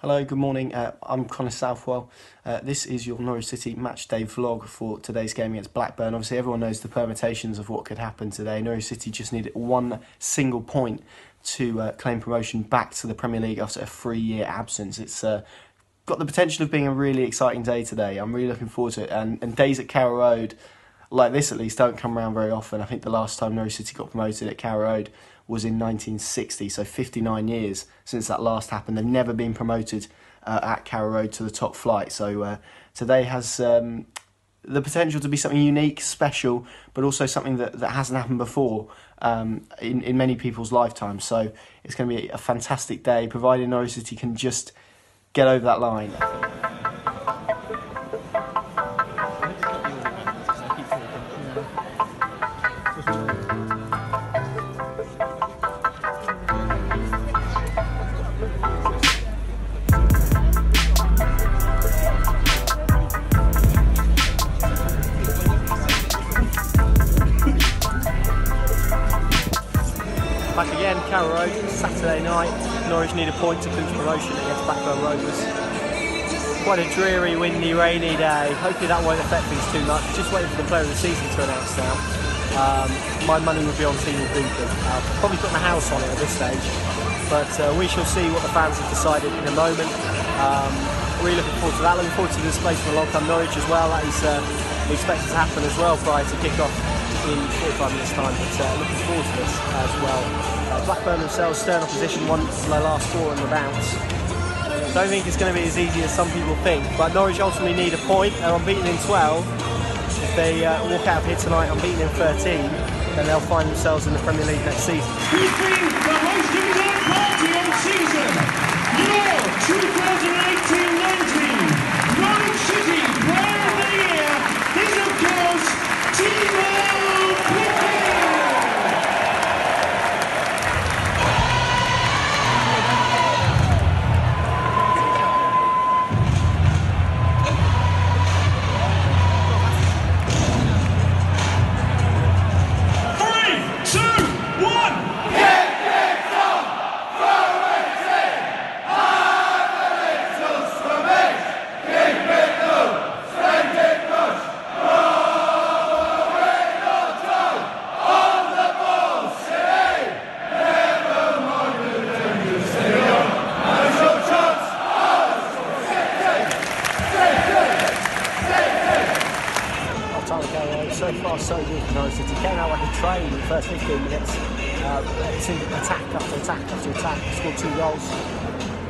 Hello, good morning. Uh, I'm Connor Southwell. Uh, this is your Norwich City match day vlog for today's game against Blackburn. Obviously, everyone knows the permutations of what could happen today. Norwich City just needed one single point to uh, claim promotion back to the Premier League after a three year absence. It's uh, got the potential of being a really exciting day today. I'm really looking forward to it. And, and days at Carrow Road, like this at least, don't come around very often. I think the last time Norwich City got promoted at Carrow Road was in 1960, so 59 years since that last happened. They've never been promoted uh, at Carrow Road to the top flight. So uh, today has um, the potential to be something unique, special, but also something that, that hasn't happened before um, in, in many people's lifetimes. So it's going to be a fantastic day, provided Norwich City can just get over that line. Again, Carrow Road, Saturday night. Norwich need a point to clinch promotion against Blackburn Rovers. Quite a dreary, windy, rainy day. Hopefully that won't affect things too much. Just waiting for the player of the season to announce now. Um, my money would be on Teemu Pukki. Uh, probably put my house on it at this stage. But uh, we shall see what the fans have decided in a moment. Um, really looking forward to that. Looking forward to this place for a long time Norwich as well. That is uh, expected to happen as well prior to kick-off in 45 minutes time, but uh, looking forward to this as well. Uh, Blackburn themselves stern opposition won their last four on the bounce. Don't think it's going to be as easy as some people think, but Norwich ultimately need a point. They're unbeaten in 12. If they uh, walk out of here tonight unbeaten in 13, then they'll find themselves in the Premier League next season. Who's been the host of his party on season? Your 2018-19 so good for Norwich City. Came out like a train in the first 15 minutes. Uh, to attack after attack after attack. Scored two goals.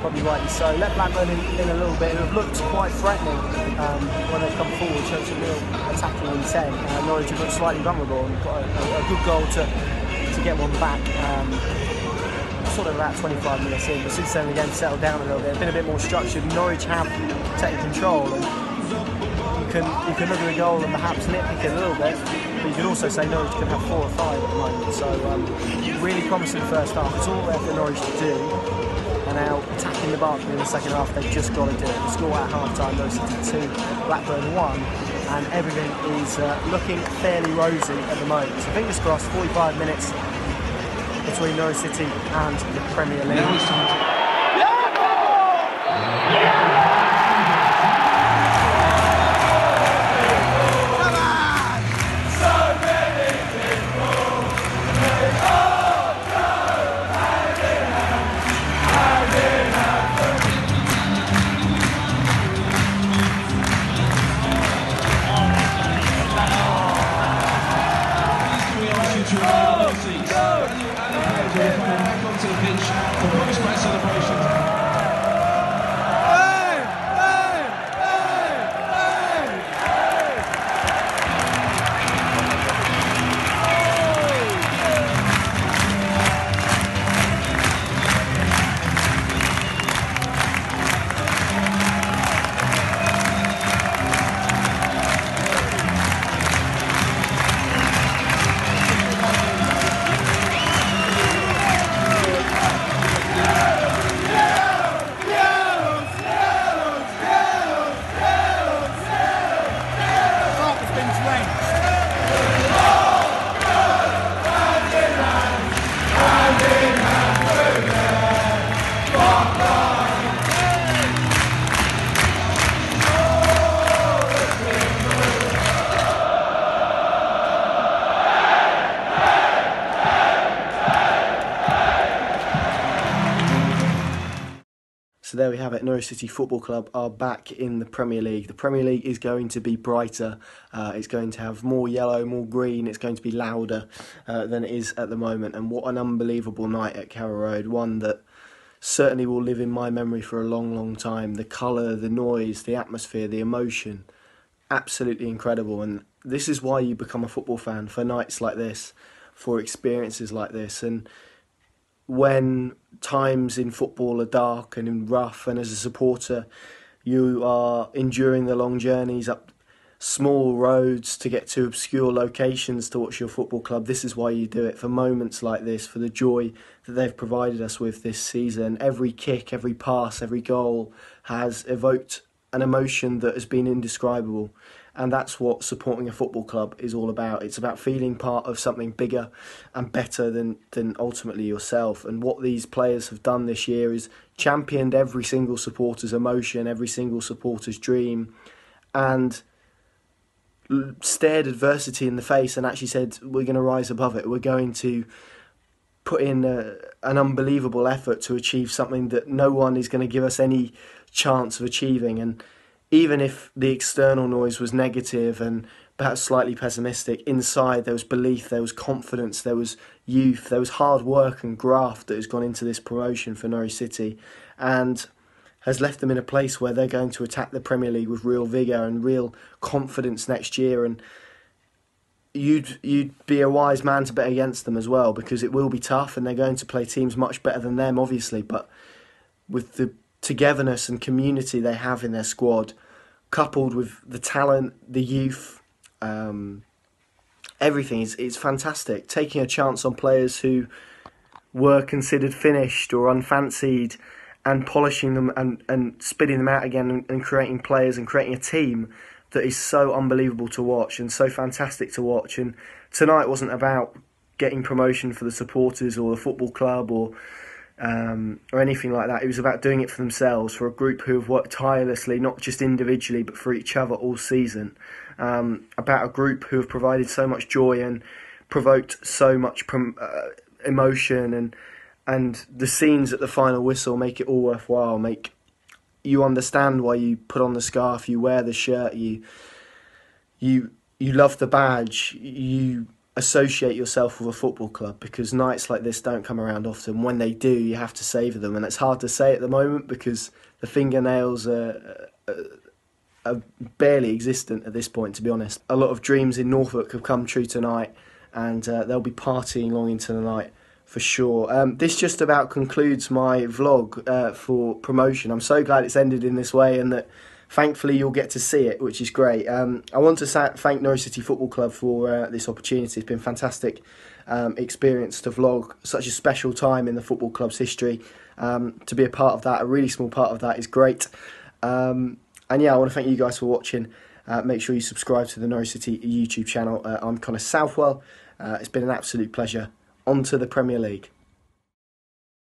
Probably rightly so. Let Blackburn in, in a little bit and have looked quite threatening um, when they've come forward. Showed some real attacking intent. Uh, Norwich have looked slightly vulnerable and got a, a, a good goal to, to get one back. Um, sort of about 25 minutes in, but since then the game settled down a little bit, been a bit more structured. Norwich have taken control, and can you can look at the goal and perhaps nitpick it a little bit, but you can also say Norwich can have four or five at the moment. So um, really promising first half. It's all there for Norwich to do. And now attacking the Barclay in the second half, they've just got to do it. The Score at half time, Norwich City 2, Blackburn 1, and everything is uh, looking fairly rosy at the moment. So fingers crossed, 45 minutes between Norwich City and the Premier League. So there we have it. Norwich City Football Club are back in the Premier League. The Premier League is going to be brighter. Uh, it's going to have more yellow, more green. It's going to be louder uh, than it is at the moment. And what an unbelievable night at Carrow Road! One that certainly will live in my memory for a long, long time. The colour, the noise, the atmosphere, the emotion, absolutely incredible. And this is why you become a football fan for nights like this, for experiences like this, and when times in football are dark and rough, and as a supporter, you are enduring the long journeys up small roads to get to obscure locations to watch your football club. This is why you do it for moments like this, for the joy that they've provided us with this season. Every kick, every pass, every goal has evoked an emotion that has been indescribable and that's what supporting a football club is all about. It's about feeling part of something bigger and better than than ultimately yourself. And what these players have done this year is championed every single supporter's emotion, every single supporter's dream, and stared adversity in the face and actually said, "We're going to rise above it. We're going to." Put in a, an unbelievable effort to achieve something that no one is going to give us any chance of achieving, and even if the external noise was negative and perhaps slightly pessimistic, inside there was belief, there was confidence, there was youth, there was hard work and graft that has gone into this promotion for Norwich City and has left them in a place where they're going to attack the Premier League with real vigour and real confidence next year. And you'd you'd be a wise man to bet against them as well because it will be tough and they're going to play teams much better than them obviously. But with the togetherness and community they have in their squad, coupled with the talent, the youth, um, everything is it's fantastic. Taking a chance on players who were considered finished or unfancied and polishing them and, and spitting them out again and, and creating players and creating a team that is so unbelievable to watch and so fantastic to watch. And tonight wasn't about getting promotion for the supporters or the football club or um, or anything like that. It was about doing it for themselves, for a group who have worked tirelessly, not just individually, but for each other all season. Um, about a group who have provided so much joy and provoked so much prom- uh, emotion, and and the scenes at the final whistle make it all worthwhile. Make you understand why you put on the scarf, you wear the shirt, you you you love the badge, you associate yourself with a football club because nights like this don't come around often. When they do, you have to savour them, and it's hard to say at the moment because the fingernails are, are, are, barely existent at this point. To be honest, a lot of dreams in Norfolk have come true tonight, and uh, they'll be partying long into the night for sure. Um, this just about concludes my vlog uh, for promotion. I'm so glad it's ended in this way, and that thankfully you'll get to see it, which is great. Um, I want to thank Norwich City Football Club for uh, this opportunity. It's been fantastic um, experience to vlog such a special time in the football club's history. Um, to be a part of that, a really small part of that, is great. Um, and yeah, I want to thank you guys for watching. Uh, make sure you subscribe to the Norwich City YouTube channel. Uh, I'm Connor Southwell. Uh, it's been an absolute pleasure. On to the Premier League.